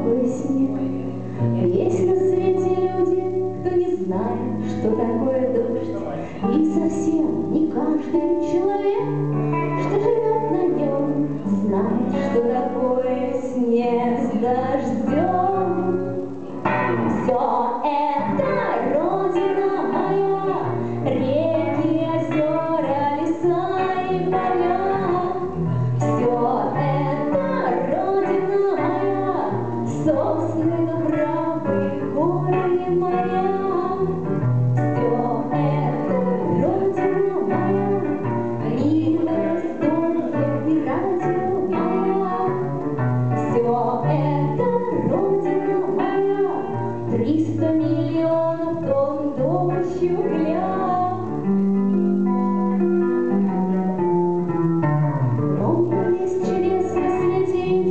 такое снег. Весело свете люди, кто не знает, что такое дождь. И совсем не каждый человек, что живет на нем, знает, что такое снег с дождем. Все это родина моя, реки, озера, леса и поля. Сосны, травы, горы и. Все это родина моя, милая история и радио моя. Все это родина моя, триста миллионов тонн дождь и угля. Есть чудес на свете, и